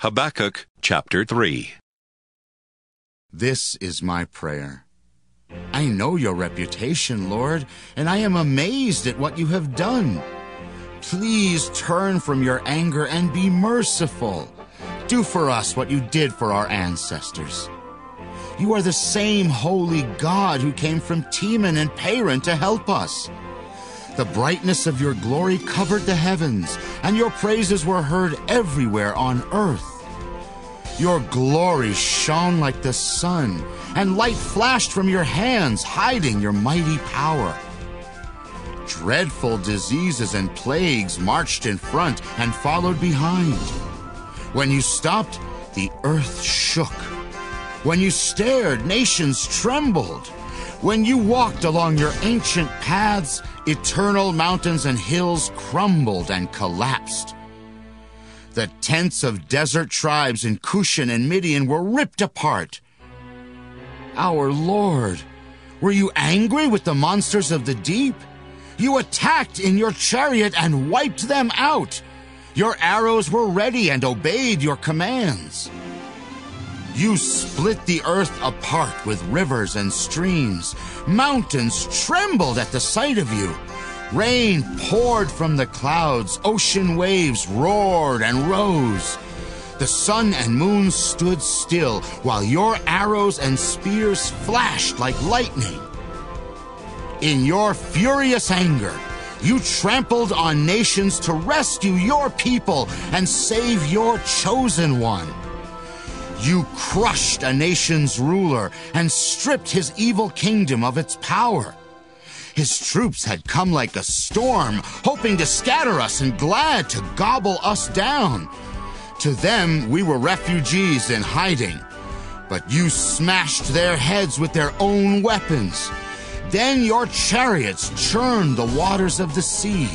Habakkuk chapter 3. This is my prayer. I know your reputation, Lord, and I am amazed at what you have done. Please turn from your anger and be merciful. Do for us what you did for our ancestors. You are the same holy God who came from Teman and Paran to help us. The brightness of your glory covered the heavens, and your praises were heard everywhere on earth. Your glory shone like the sun, and light flashed from your hands, hiding your mighty power. Dreadful diseases and plagues marched in front and followed behind. When you stopped, the earth shook. When you stared, nations trembled. When you walked along your ancient paths, eternal mountains and hills crumbled and collapsed. The tents of desert tribes in Cushan and Midian were ripped apart. Our Lord, were you angry with the monsters of the deep? You attacked in your chariot and wiped them out. Your arrows were ready and obeyed your commands. You split the earth apart with rivers and streams. Mountains trembled at the sight of you. Rain poured from the clouds. Ocean waves roared and rose. The sun and moon stood still while your arrows and spears flashed like lightning. In your furious anger, you trampled on nations to rescue your people and save your chosen one. You crushed a nation's ruler and stripped his evil kingdom of its power. His troops had come like a storm, hoping to scatter us and glad to gobble us down. To them, we were refugees in hiding. But you smashed their heads with their own weapons. Then your chariots churned the waters of the sea.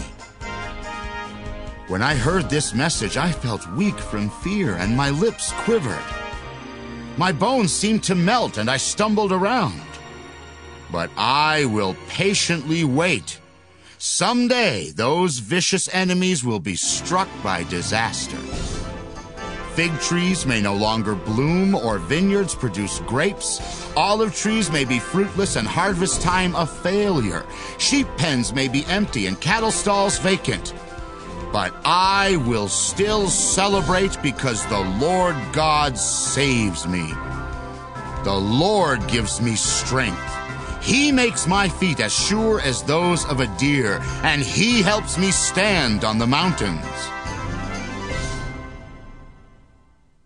When I heard this message, I felt weak from fear, and my lips quivered. My bones seemed to melt, and I stumbled around. But I will patiently wait. Someday, those vicious enemies will be struck by disaster. Fig trees may no longer bloom, or vineyards produce grapes. Olive trees may be fruitless, and harvest time a failure. Sheep pens may be empty, and cattle stalls vacant. But I will still celebrate because the Lord God saves me. The Lord gives me strength. He makes my feet as sure as those of a deer, and He helps me stand on the mountains.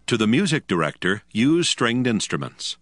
To the music director, use stringed instruments.